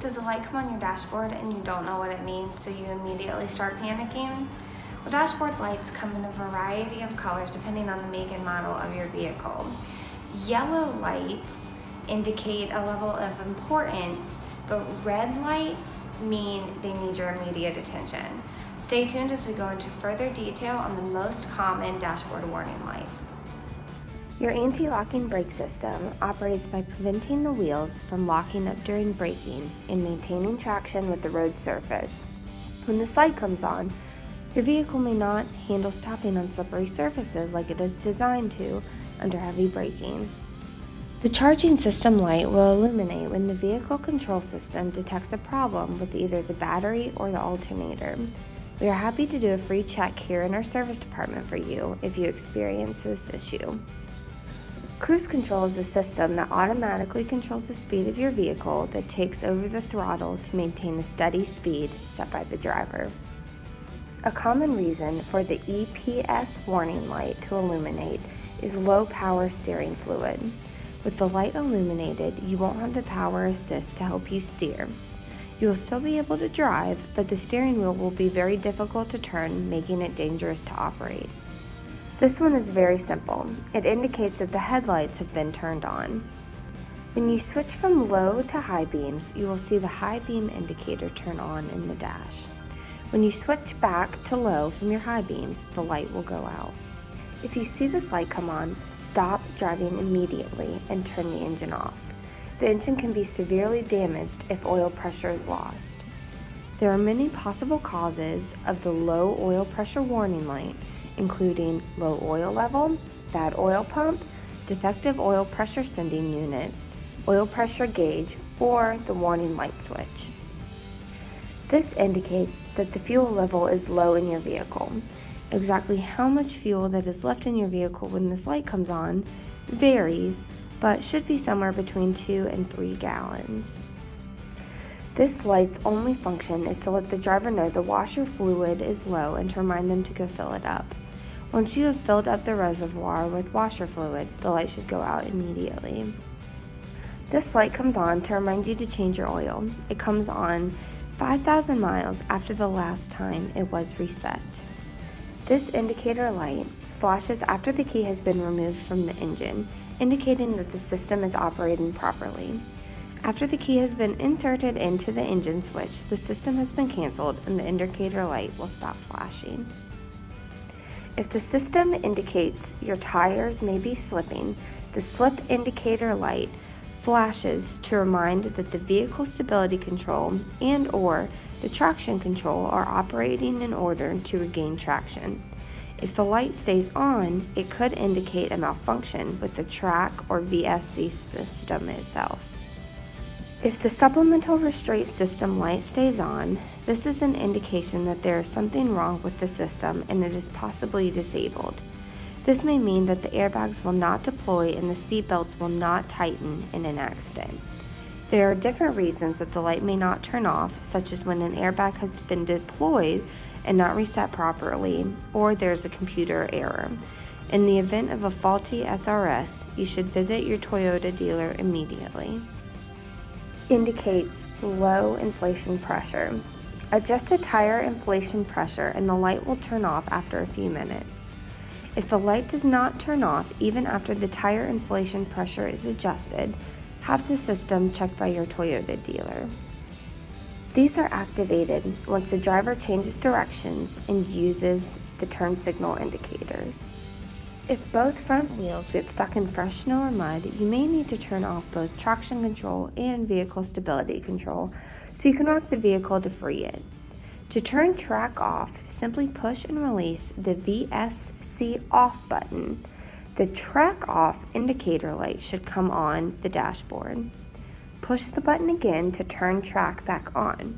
Does a light come on your dashboard and you don't know what it means, so you immediately start panicking? Well, dashboard lights come in a variety of colors depending on the make and model of your vehicle. Yellow lights indicate a level of importance, but red lights mean they need your immediate attention. Stay tuned as we go into further detail on the most common dashboard warning lights. Your anti-locking brake system operates by preventing the wheels from locking up during braking and maintaining traction with the road surface. When the light comes on, your vehicle may not handle stopping on slippery surfaces like it is designed to under heavy braking. The charging system light will illuminate when the vehicle control system detects a problem with either the battery or the alternator. We are happy to do a free check here in our service department for you if you experience this issue. Cruise control is a system that automatically controls the speed of your vehicle that takes over the throttle to maintain a steady speed set by the driver. A common reason for the EPS warning light to illuminate is low power steering fluid. With the light illuminated, you won't have the power assist to help you steer. You will still be able to drive, but the steering wheel will be very difficult to turn, making it dangerous to operate. This one is very simple. It indicates that the headlights have been turned on. When you switch from low to high beams, you will see the high beam indicator turn on in the dash. When you switch back to low from your high beams, the light will go out. If you see this light come on, stop driving immediately and turn the engine off. The engine can be severely damaged if oil pressure is lost. There are many possible causes of the low oil pressure warning light, including low oil level, bad oil pump, defective oil pressure sending unit, oil pressure gauge, or the warning light switch. This indicates that the fuel level is low in your vehicle. Exactly how much fuel that is left in your vehicle when this light comes on varies, but should be somewhere between 2 and 3 gallons. This light's only function is to let the driver know the washer fluid is low and to remind them to go fill it up. Once you have filled up the reservoir with washer fluid, the light should go out immediately. This light comes on to remind you to change your oil. It comes on 5,000 miles after the last time it was reset. This indicator light flashes after the key has been removed from the engine, indicating that the system is operating properly. After the key has been inserted into the engine switch, the system has been canceled and the indicator light will stop flashing. If the system indicates your tires may be slipping, the slip indicator light flashes to remind that the vehicle stability control and or the traction control are operating in order to regain traction. If the light stays on, it could indicate a malfunction with the TRAC or VSC system itself. If the supplemental restraint system light stays on, this is an indication that there is something wrong with the system and it is possibly disabled. This may mean that the airbags will not deploy and the seat belts will not tighten in an accident. There are different reasons that the light may not turn off, such as when an airbag has been deployed and not reset properly, or there's a computer error. In the event of a faulty SRS, you should visit your Toyota dealer immediately. Indicates low inflation pressure. Adjust the tire inflation pressure and the light will turn off after a few minutes. If the light does not turn off even after the tire inflation pressure is adjusted, have the system checked by your Toyota dealer. These are activated once the driver changes directions and uses the turn signal indicators. If both front wheels get stuck in fresh snow or mud, you may need to turn off both traction control and vehicle stability control so you can rock the vehicle to free it. To turn TRAC off, simply push and release the VSC off button. The TRAC off indicator light should come on the dashboard. Push the button again to turn TRAC back on.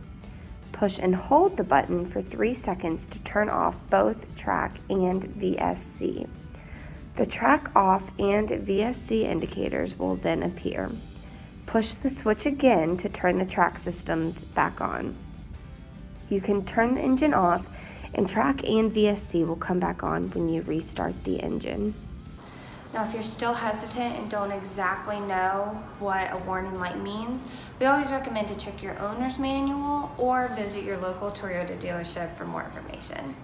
Push and hold the button for 3 seconds to turn off both TRAC and VSC. The TRAC off and VSC indicators will then appear. Push the switch again to turn the TRAC systems back on. You can turn the engine off and TRAC and VSC will come back on when you restart the engine. Now, if you're still hesitant and don't exactly know what a warning light means, we always recommend to check your owner's manual or visit your local Toyota dealership for more information.